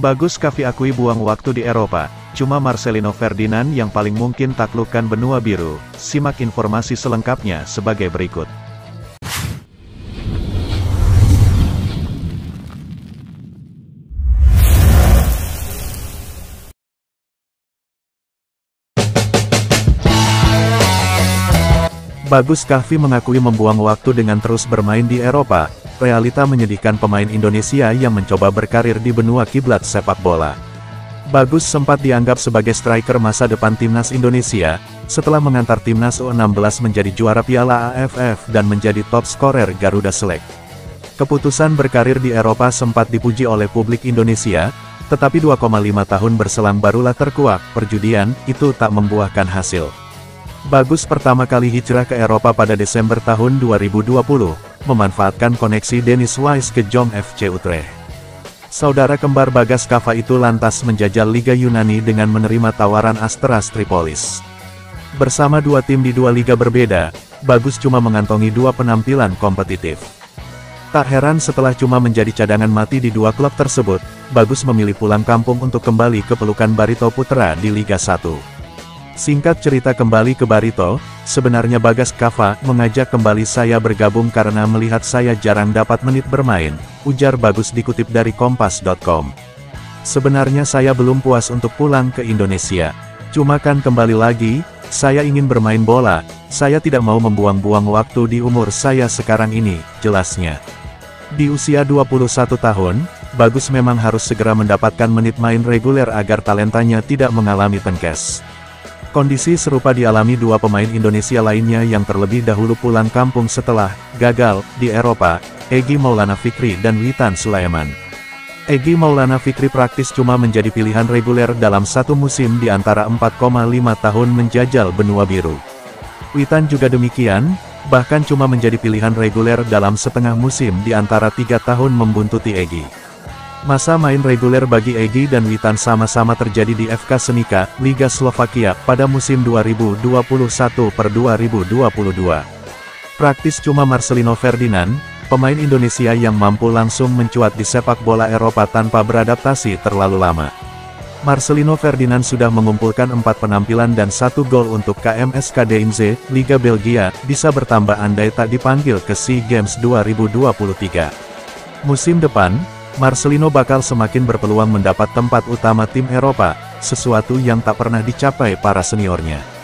Bagus Kavi akui buang waktu di Eropa, cuma Marcelino Ferdinand yang paling mungkin taklukkan benua biru. Simak informasi selengkapnya sebagai berikut. Bagus Kahvi mengakui membuang waktu dengan terus bermain di Eropa, realita menyedihkan pemain Indonesia yang mencoba berkarir di benua kiblat sepak bola. Bagus sempat dianggap sebagai striker masa depan timnas Indonesia, setelah mengantar timnas U16 menjadi juara Piala AFF dan menjadi top skorer Garuda Select. Keputusan berkarir di Eropa sempat dipuji oleh publik Indonesia, tetapi 2,5 tahun berselang barulah terkuak, perjudian, itu tak membuahkan hasil. Bagus pertama kali hijrah ke Eropa pada Desember tahun 2020, memanfaatkan koneksi Dennis Wise ke Jong FC Utrecht. Saudara kembar Bagas Kava itu lantas menjajal Liga Yunani dengan menerima tawaran Astras Tripolis. Bersama dua tim di dua liga berbeda, Bagus cuma mengantongi dua penampilan kompetitif. Tak heran setelah cuma menjadi cadangan mati di dua klub tersebut, Bagus memilih pulang kampung untuk kembali ke pelukan Barito Putra di Liga 1. Singkat cerita kembali ke Barito, sebenarnya Bagas Kava mengajak kembali saya bergabung karena melihat saya jarang dapat menit bermain, ujar Bagus dikutip dari Kompas.com. Sebenarnya saya belum puas untuk pulang ke Indonesia. Cuma kan kembali lagi, saya ingin bermain bola, saya tidak mau membuang-buang waktu di umur saya sekarang ini, jelasnya. Di usia 21 tahun, Bagus memang harus segera mendapatkan menit main reguler agar talentanya tidak mengalami pengkes. Kondisi serupa dialami dua pemain Indonesia lainnya yang terlebih dahulu pulang kampung setelah gagal di Eropa, Egi Maulana Fikri dan Witan Sulaiman. Egi Maulana Fikri praktis cuma menjadi pilihan reguler dalam satu musim di antara 4,5 tahun menjajal benua biru. Witan juga demikian, bahkan cuma menjadi pilihan reguler dalam setengah musim di antara tiga tahun membuntuti Egi. Masa main reguler bagi Egi dan Witan sama-sama terjadi di FK Senika, Liga Slovakia, pada musim 2021 per 2022. Praktis cuma Marcelino Ferdinand, pemain Indonesia yang mampu langsung mencuat di sepak bola Eropa tanpa beradaptasi terlalu lama. Marcelino Ferdinand sudah mengumpulkan empat penampilan dan satu gol untuk KMS Kadeinze, Liga Belgia, bisa bertambah andai tak dipanggil ke SEA Games 2023. Musim depan, Marcelino bakal semakin berpeluang mendapat tempat utama tim Eropa, sesuatu yang tak pernah dicapai para seniornya.